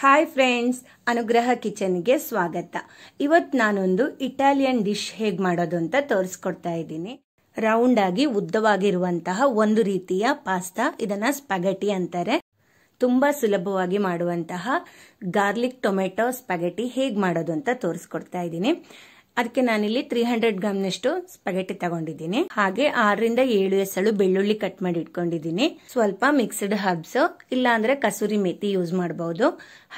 Hi friends ಅನುಗ್ರಹ ಕಿಚನ್ಗೆ ಸ್ವಾಗತ. ಇವತ್ತು ನಾನೊಂದು ಇಟಾಲಿಯನ್ ಡಿಶ್ ಹೇಗೆ ಮಾಡೋದು ಅಂತ ತೋರಿಸ್ಕೊಡ್ತಾ ಇದ್ದೀನಿ. ರೌಂಡ್ ಆಗಿ ಉದ್ದವಾಗಿರುವಂತಹ ಒಂದು ರೀತಿಯ ಪಾಸ್ತಾ ಇದನ್ನ ಸ್ಪಗಟಿ ಅಂತಾರೆ. ತುಂಬಾ ಸುಲಭವಾಗಿ ಮಾಡುವಂತಹ ಗಾರ್ಲಿಕ್ ಟೊಮೆಟೊ ಸ್ಪಗಟಿ ಹೇಗೆ ಮಾಡೋದು ಅಂತ ತೋರಿಸ್ಕೊಡ್ತಾ ಇದ್ದೀನಿ. ಅದಕ್ಕೆ ನಾನಿಲ್ಲಿ ತ್ರೀ ಹಂಡ್ರೆಡ್ ಗ್ರಾಮ್ನಷ್ಟು ಸ್ಪಗೆಟಿ ತಗೊಂಡಿದ್ದೀನಿ. ಹಾಗೆ ಆರರಿಂದ ಏಳು ಎಸಳು ಬೆಳ್ಳುಳ್ಳಿ ಕಟ್ ಮಾಡಿ ಇಟ್ಕೊಂಡಿದ್ದೀನಿ. ಸ್ವಲ್ಪ ಮಿಕ್ಸ್ಡ್ ಹರ್ಬ್ಸ್ ಇಲ್ಲ ಅಂದ್ರೆ ಕಸೂರಿ ಮೇಥಿ ಯೂಸ್ ಮಾಡಬಹುದು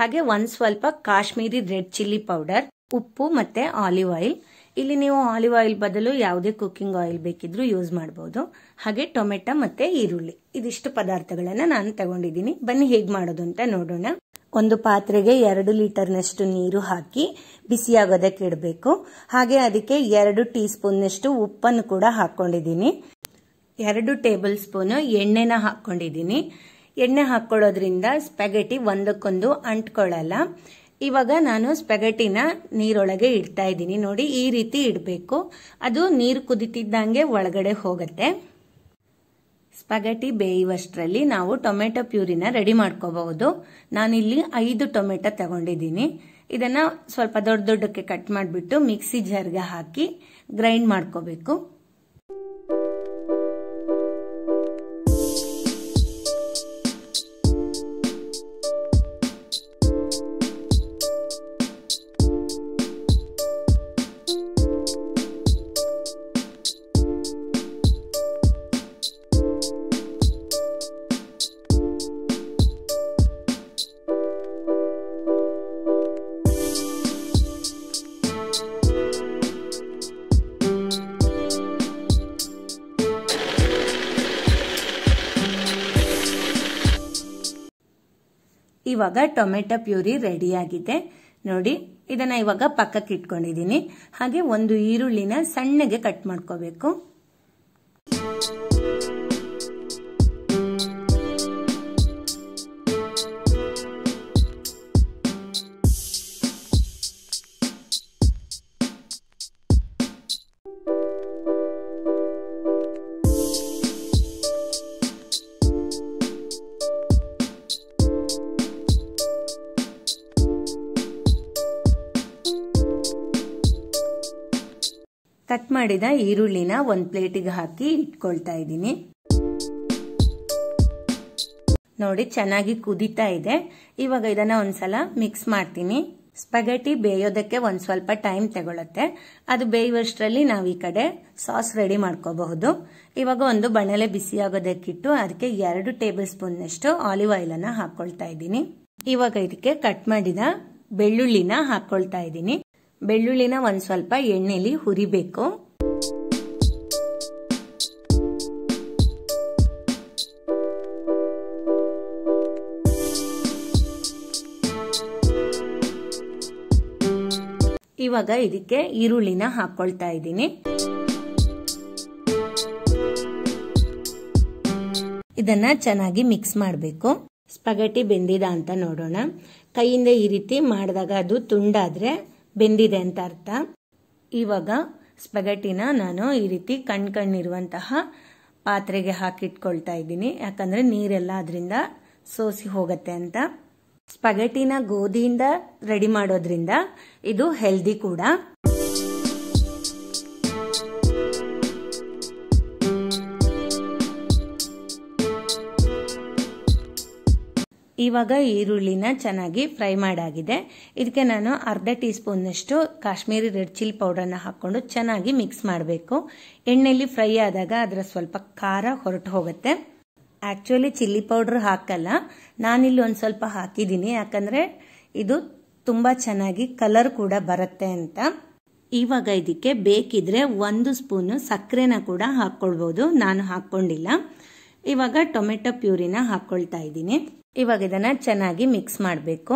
ಹಾಗೆ ಒಂದ್ ಸ್ವಲ್ಪ ಕಾಶ್ಮೀರಿ ರೆಡ್ ಚಿಲ್ಲಿ ಪೌಡರ್ ಉಪ್ಪು ಮತ್ತೆ ಆಲಿವ್ ಆಯಿಲ್ ಇಲ್ಲಿ ನೀವು ಆಲಿವ್ ಆಯಿಲ್ ಬದಲು ಯಾವುದೇ ಕುಕ್ಕಿಂಗ್ ಆಯಿಲ್ ಬೇಕಿದ್ರೂ ಯೂಸ್ ಮಾಡಬಹುದು ಹಾಗೆ ಟೊಮೆಟೊ ಮತ್ತೆ ಈರುಳ್ಳಿ. ಇದಿಷ್ಟು ಪದಾರ್ಥಗಳನ್ನ ನಾನು ತಗೊಂಡಿದ್ದೀನಿ. ಬನ್ನಿ ಹೇಗ್ ಮಾಡೋದು ಅಂತ ನೋಡೋಣ. ಒಂದು ಪಾತ್ರೆಗೆ ಎರಡು ಲೀಟರ್ನಷ್ಟು ನೀರು ಹಾಕಿ ಬಿಸಿಯಾಗೋದಕ್ಕೆ ಇಡಬೇಕು ಹಾಗೆ ಅದಕ್ಕೆ ಎರಡು ಟೀ ಸ್ಪೂನ್ನಷ್ಟು ಉಪ್ಪನ್ನು ಕೂಡ ಹಾಕೊಂಡಿದ್ದೀನಿ. ಎರಡು ಟೇಬಲ್ ಸ್ಪೂನು ಎಣ್ಣೆನ ಹಾಕೊಂಡಿದ್ದೀನಿ. ಎಣ್ಣೆ ಹಾಕೊಳ್ಳೋದ್ರಿಂದ ಸ್ಪೆಗೆಟಿ ಒಂದಕ್ಕೊಂದು ಅಂಟ್ಕೊಳ್ಳಲ್ಲ. ಇವಾಗ ನಾನು ಸ್ಪೆಗೆಟಿನ ನೀರೊಳಗೆ ಇಡ್ತಾ ಇದ್ದೀನಿ. ನೋಡಿ, ಈ ರೀತಿ ಇಡಬೇಕು. ಅದು ನೀರು ಕುದಿತಿದ್ದಂಗೆ ಒಳಗಡೆ ಹೋಗುತ್ತೆ. ಸ್ಪಗಟಿ ಬೇಯುವಷ್ಟರಲ್ಲಿ ನಾವು ಟೊಮೆಟೊ ಪ್ಯೂರಿನ ರೆಡಿ ಮಾಡ್ಕೋಬಹುದು. ನಾನಿಲ್ಲಿ ಐದು ಟೊಮೆಟೊ ತಗೊಂಡಿದ್ದೀನಿ. ಇದನ್ನ ಸ್ವಲ್ಪ ದೊಡ್ಡ ದೊಡ್ಡಕ್ಕೆ ಕಟ್ ಮಾಡಿಬಿಟ್ಟು ಮಿಕ್ಸಿ ಜಾರ್ಗೆ ಹಾಕಿ ಗ್ರೈಂಡ್ ಮಾಡ್ಕೋಬೇಕು. ಇವಾಗ ಟೊಮೆಟೊ ಪ್ಯೂರಿ ರೆಡಿಯಾಗಿದೆ ನೋಡಿ, ಇದನ್ನ ಇವಾಗ ಪಕ್ಕಕ್ಕೆ ಇಟ್ಕೊಂಡಿದ್ದೀನಿ ಹಾಗೆ ಒಂದು ಈರುಳ್ಳಿನ ಸಣ್ಣಗೆ ಕಟ್ ಮಾಡ್ಕೋಬೇಕು. ಕಟ್ ಮಾಡಿದ ಈರುಳ್ಳಿನ ಒಂದು ಪ್ಲೇಟಿಗೆ ಹಾಕಿ ಇಟ್ಕೊಳ್ತಾ ಇದ್ದೀನಿ. ನೋಡಿ, ಚೆನ್ನಾಗಿ ಕುದೀತಾ ಇದೆ. ಇವಾಗ ಇದನ್ನ ಒಂದ್ಸಲ ಮಿಕ್ಸ್ ಮಾಡ್ತೀನಿ. ಸ್ಪಗೆಟಿ ಬೇಯೋದಕ್ಕೆ ಒಂದ್ ಸ್ವಲ್ಪ ಟೈಮ್ ತಗೊಳುತ್ತೆ. ಅದು ಬೇಯುವಷ್ಟರಲ್ಲಿ ನಾವು ಈ ಕಡೆ ಸಾಸ್ ರೆಡಿ ಮಾಡ್ಕೋಬಹುದು. ಇವಾಗ ಒಂದು ಬಣಲೆ ಬಿಸಿಯಾಗೋದಕ್ಕಿಟ್ಟು ಅದಕ್ಕೆ ಎರಡು ಟೇಬಲ್ ಸ್ಪೂನ್ನಷ್ಟು ಆಲಿವ್ ಆಯಿಲ್ ಅನ್ನ ಹಾಕೊಳ್ತಾ ಇದ್ದೀನಿ. ಇವಾಗ ಇದಕ್ಕೆ ಕಟ್ ಮಾಡಿದ ಬೆಳ್ಳುಳ್ಳಿನ ಹಾಕೊಳ್ತಾ ಇದ್ದೀನಿ. ಬೆಳ್ಳುಳ್ಳಿನ ಒಂದ್ ಸ್ವಲ್ಪ ಎಣ್ಣೆಲಿ ಹುರಿಬೇಕು. ಇವಾಗ ಇದಕ್ಕೆ ಈರುಳ್ಳಿನ ಹಾಕೊಳ್ತಾ ಇದ್ದೀನಿ. ಇದನ್ನ ಚೆನ್ನಾಗಿ ಮಿಕ್ಸ್ ಮಾಡಬೇಕು. ಸ್ಪಗಟಿ ಬೆಂದಿದ ಅಂತ ನೋಡೋಣ. ಕೈಯಿಂದ ಈ ರೀತಿ ಮಾಡಿದಾಗ ಅದು ತುಂಡಾದ್ರೆ ಬೆಂದಿದೆ ಅಂತ ಅರ್ಥ. ಇವಾಗ ಸ್ಪಗಟಿನ ನಾನು ಈ ರೀತಿ ಕಣ್ ಕಣ್ಣಿರುವಂತಹ ಪಾತ್ರೆಗೆ ಹಾಕಿಟ್ಕೊಳ್ತಾ ಇದ್ದೀನಿ. ಯಾಕಂದ್ರೆ ನೀರೆಲ್ಲ ಅದರಿಂದ ಸೋಸಿ ಹೋಗತ್ತೆ ಅಂತ. ಸ್ಪಗಟಿನ ಗೋಧಿಯಿಂದ ರೆಡಿ ಮಾಡೋದ್ರಿಂದ ಇದು ಹೆಲ್ದಿ ಕೂಡ. ಇವಾಗ ಈರುಳ್ಳಿನ ಚೆನ್ನಾಗಿ ಫ್ರೈ ಮಾಡಾಗಿದೆ. ಇದಕ್ಕೆ ನಾನು ಅರ್ಧ ಟೀ ಸ್ಪೂನ್ನಷ್ಟು ಕಾಶ್ಮೀರಿ ರೆಡ್ ಚಿಲ್ಲಿ ಪೌಡರ್ನ ಹಾಕ್ಕೊಂಡು ಚೆನ್ನಾಗಿ ಮಿಕ್ಸ್ ಮಾಡಬೇಕು. ಎಣ್ಣೆಯಲ್ಲಿ ಫ್ರೈ ಆದಾಗ ಅದರ ಸ್ವಲ್ಪ ಖಾರ ಹೊರಟು ಹೋಗುತ್ತೆ. ಆಕ್ಚುಲಿ ಚಿಲ್ಲಿ ಪೌಡರ್ ಹಾಕಲ್ಲ. ನಾನಿಲ್ಲಿ ಒಂದು ಸ್ವಲ್ಪ ಹಾಕಿದ್ದೀನಿ. ಯಾಕಂದರೆ ಇದು ತುಂಬ ಚೆನ್ನಾಗಿ ಕಲರ್ ಕೂಡ ಬರುತ್ತೆ ಅಂತ. ಇವಾಗ ಇದಕ್ಕೆ ಬೇಕಿದ್ರೆ ಒಂದು ಸ್ಪೂನು ಸಕ್ಕರೆನ ಕೂಡ ಹಾಕ್ಕೊಳ್ಬೋದು. ನಾನು ಹಾಕ್ಕೊಂಡಿಲ್ಲ. ಇವಾಗ ಟೊಮೆಟೊ ಪ್ಯೂರಿನ ಹಾಕ್ಕೊಳ್ತಾ ಇದ್ದೀನಿ. ಇವಾಗ ಇದನ್ನ ಚೆನ್ನಾಗಿ ಮಿಕ್ಸ್ ಮಾಡಬೇಕು.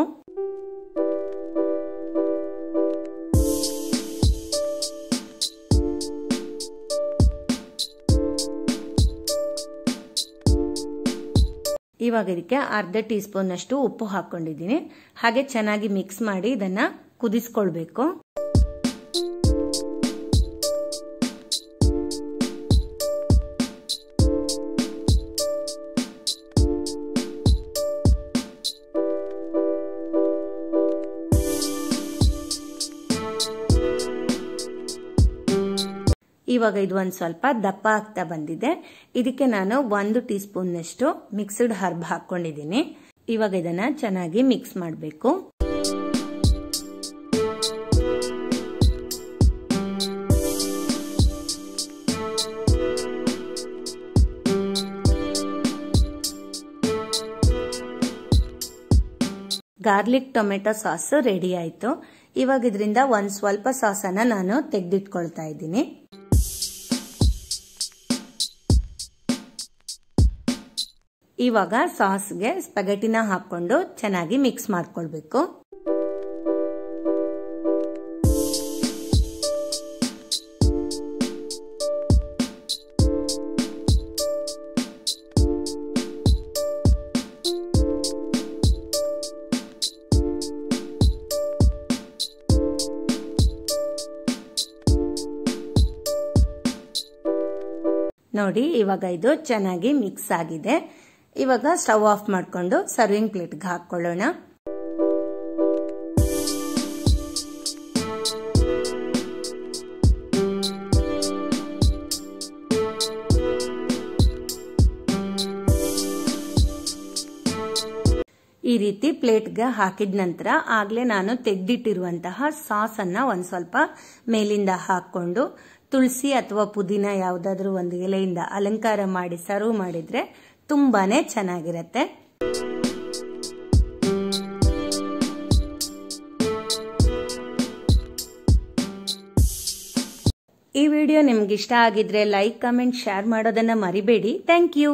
ಇವಾಗ ಇದಕ್ಕೆ ಅರ್ಧ ಟೀ ಸ್ಪೂನ್ ಅಷ್ಟು ಉಪ್ಪು ಹಾಕೊಂಡಿದ್ದೀನಿ ಹಾಗೆ ಚೆನ್ನಾಗಿ ಮಿಕ್ಸ್ ಮಾಡಿ ಇದನ್ನ ಕುದಿಸ್ಕೊಳ್ಬೇಕು. ಇವಾಗ ಇದು ಒಂದು ಸ್ವಲ್ಪ ದಪ್ಪ ಆಗ್ತಾ ಬಂದಿದೆ. ಇದಕ್ಕೆ ನಾನು ಒಂದು ಟೀ ಸ್ಪೂನ್ನಷ್ಟು ಮಿಕ್ಸ್ಡ್ ಹರ್ಬ್ ಹಾಕೊಂಡಿದ್ದೀನಿ. ಇವಾಗ ಇದನ್ನ ಚೆನ್ನಾಗಿ ಮಿಕ್ಸ್ ಮಾಡಬೇಕು. ಗಾರ್ಲಿಕ್ ಟೊಮೆಟೊ ಸಾಸ್ ರೆಡಿ ಆಯ್ತು. ಇವಾಗ ಇದರಿಂದ ಒಂದು ಸ್ವಲ್ಪ ಸಾಸನ್ನು ನಾನು ತೆಗೆದಿಟ್ಕೊಳ್ತಾ ಇದ್ದೀನಿ. ಇವಾಗ ಸಾಸ್ಗೆ ಸ್ಪಗಟಿನ ಹಾಕೊಂಡು ಚೆನ್ನಾಗಿ ಮಿಕ್ಸ್ ಮಾಡ್ಕೊಳ್ಬೇಕು. ನೋಡಿ ಇವಾಗ ಇದು ಚೆನ್ನಾಗಿ ಮಿಕ್ಸ್ ಆಗಿದೆ. ಇವಾಗ ಸ್ಟವ್ ಆಫ್ ಮಾಡಿಕೊಂಡು ಸರ್ವಿಂಗ್ ಪ್ಲೇಟ್ಗೆ ಹಾಕ್ಕೊಳ್ಳೋಣ. ಈ ರೀತಿ ಪ್ಲೇಟ್ಗೆ ಹಾಕಿದ ನಂತರ ಆಗಲೇ ನಾನು ತೆಗೆದಿಟ್ಟಿರುವಂತಹ ಸಾಸನ್ನು ಒಂದು ಸ್ವಲ್ಪ ಮೇಲಿಂದ ಹಾಕ್ಕೊಂಡು ತುಳಸಿ ಅಥವಾ ಪುದೀನ ಯಾವುದಾದ್ರೂ ಒಂದು ಎಲೆಯಿಂದ ಅಲಂಕಾರ ಮಾಡಿ, ಸರ್ವ್ ಮಾಡಿದ್ರೆ ತುಂಬಾನೇ ಚೆನ್ನಾಗಿರತ್ತೆ. ಈ ವಿಡಿಯೋ ನಿಮ್ಗೆ ಇಷ್ಟ ಆಗಿದ್ರೆ ಲೈಕ್ ಕಮೆಂಟ್ ಶೇರ್ ಮಾಡೋದನ್ನ ಮರಿಬೇಡಿ. Thank you